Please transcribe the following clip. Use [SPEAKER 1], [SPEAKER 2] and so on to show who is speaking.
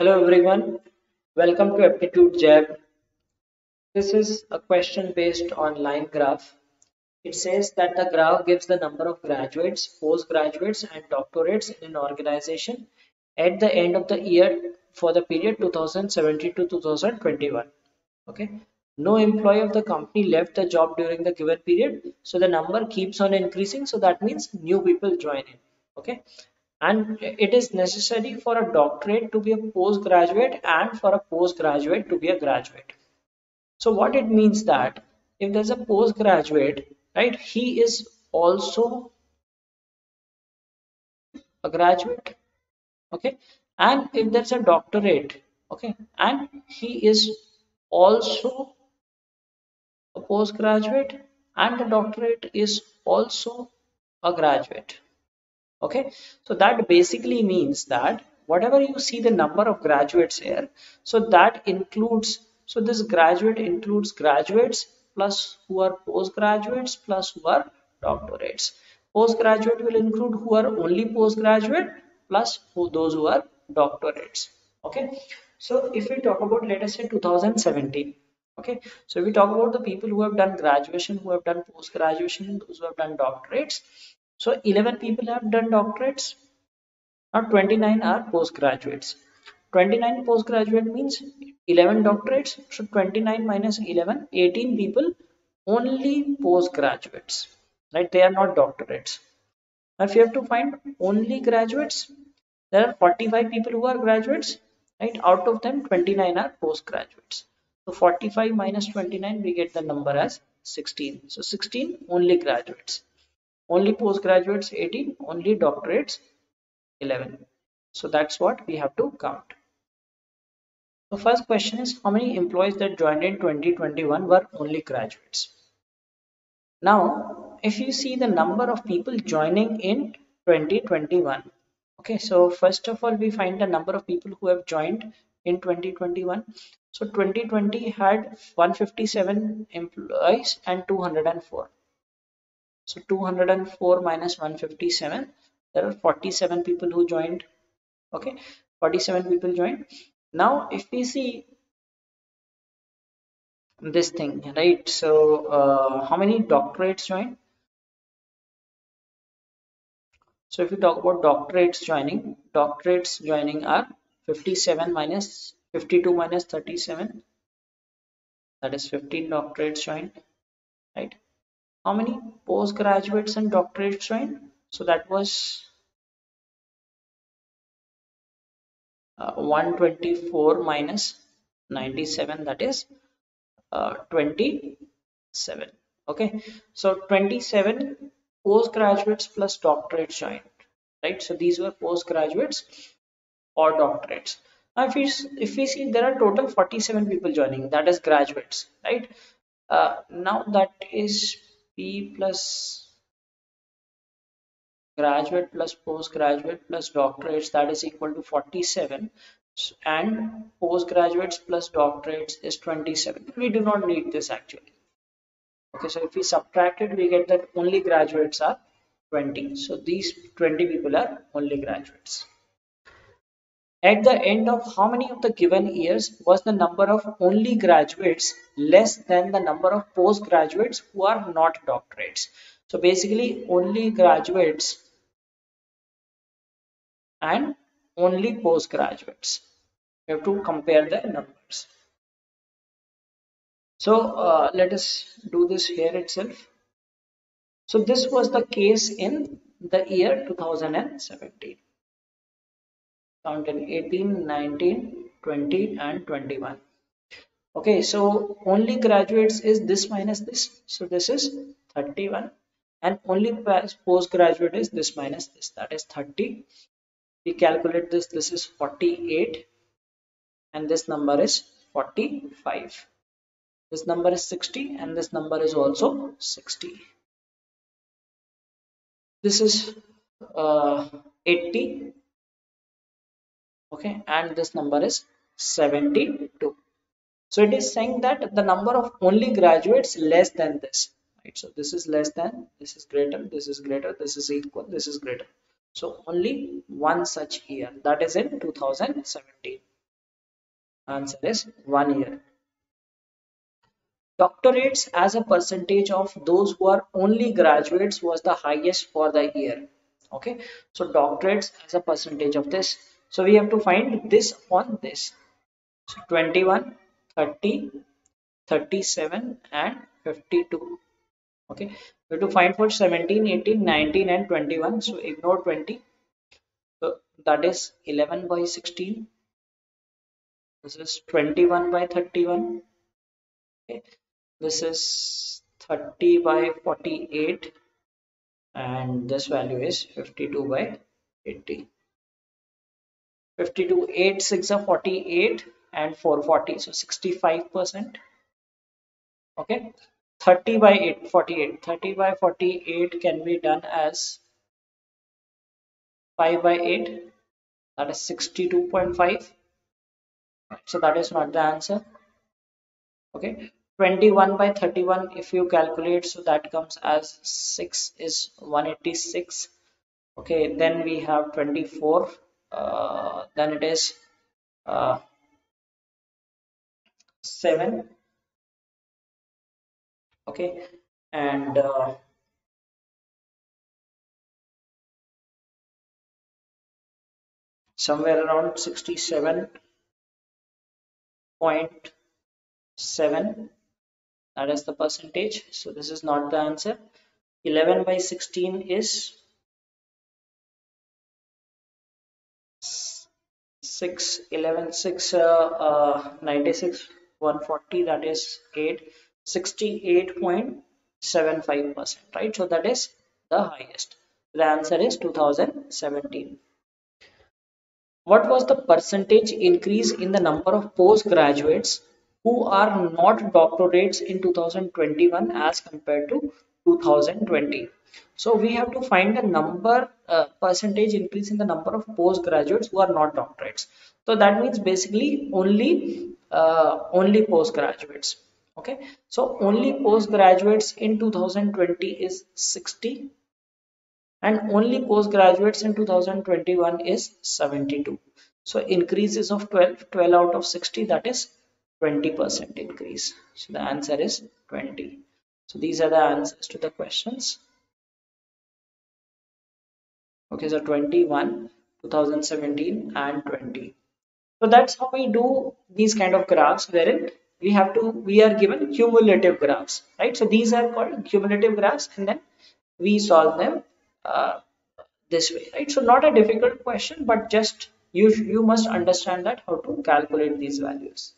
[SPEAKER 1] Hello everyone, welcome to Aptitude Jab. This is a question based on line graph. It says that the graph gives the number of graduates, postgraduates and doctorates in an organization at the end of the year for the period 2017 to 2021. Okay, no employee of the company left the job during the given period, so the number keeps on increasing. So that means new people join in. Okay, and it is necessary for a doctorate to be a postgraduate and for a postgraduate to be a graduate. So what it means that if there's a postgraduate right he is also a graduate okay? And if there's a doctorate okay and he is also a postgraduate and the doctorate is also a graduate okay? So that basically means that whatever you see the number of graduates here so that includes so this graduate includes graduates plus who are postgraduates plus who are doctorates. Postgraduate will include who are only postgraduate plus who those who are doctorates. Okay? So if we talk about let us say 2017 okay? So we talk about the people who have done graduation who have done post graduation those who have done doctorates so 11 people have done doctorates. Now 29 are postgraduates. 29 postgraduate means 11 doctorates. So 29 minus 11, 18 people only postgraduates. Right? They are not doctorates. Now if you have to find only graduates, there are 45 people who are graduates. Right? Out of them, 29 are postgraduates. So 45 minus 29, we get the number as 16. So 16 only graduates only postgraduates 18 only doctorates 11 so that's what we have to count. The first question is how many employees that joined in 2021 were only graduates? Now if you see the number of people joining in 2021 okay so first of all we find the number of people who have joined in 2021 so 2020 had 157 employees and 204 so 204 minus 157, there are 47 people who joined. Okay, 47 people joined. Now, if we see this thing, right? So uh, how many doctorates joined? So if you talk about doctorates joining, doctorates joining are 57 minus 52 minus 37. That is 15 doctorates joined, right? How many postgraduates and doctorates joined so that was uh, 124 minus 97 that is uh, 27 okay. So 27 postgraduates plus doctorates joined right? So these were postgraduates or doctorates. Now if we if we see there are total 47 people joining that is graduates right? Uh, now that is P plus graduate plus postgraduate plus doctorates that is equal to 47 and postgraduates plus doctorates is 27 we do not need this actually. Okay so if we subtract it we get that only graduates are 20 so these 20 people are only graduates at the end of how many of the given years was the number of only graduates less than the number of postgraduates who are not doctorates? So basically only graduates and only postgraduates. We have to compare the numbers. So uh, let us do this here itself. So this was the case in the year 2017 count in 18 19 20 and 21 okay so only graduates is this minus this. So this is 31 and only postgraduate is this minus this. That is 30 we calculate this this is 48 and this number is 45 this number is 60 and this number is also 60 this is uh, 80 okay and this number is 72 so it is saying that the number of only graduates less than this right so this is less than this is greater this is greater this is equal this is greater so only one such year that is in 2017 Answer is one year. Doctorates as a percentage of those who are only graduates was the highest for the year. Okay, so doctorates as a percentage of this. So we have to find this on this. So 21, 30, 37 and 52. Okay, we have to find for 17, 18, 19 and 21. So ignore 20. So that is 11 by 16. This is 21 by 31. Okay this is 30 by 48 and this value is 52 by 80 52 8 6 are 48 and 440 so 65 percent. Okay 30 by 8 48 30 by 48 can be done as 5 by 8 that is 62.5 so that is not the answer. Okay 21 by 31 if you calculate so that comes as 6 is 186 okay then we have 24 uh, then it is uh, 7 okay. And uh, somewhere around 67.7 that is the percentage. So this is not the answer. 11 by 16 is 6 11 6 uh, uh, 96 140 that is 8 68.75 percent right? So that is the highest. The answer is 2017 what was the percentage increase in the number of postgraduates who are not doctorates in 2021 as compared to 2020 so we have to find the number uh, percentage increase in the number of postgraduates who are not doctorates. So that means basically only uh, only postgraduates. Okay? So only postgraduates in 2020 is 60 and only postgraduates in 2021 is 72 so increases of 12 12 out of 60 that is 20% increase. So the answer is 20. So these are the answers to the questions. Okay, so 21, 2017 and 20. So that's how we do these kind of graphs wherein we have to, we are given cumulative graphs, right? So these are called cumulative graphs and then we solve them uh, this way, right? So not a difficult question, but just you, you must understand that how to calculate these values.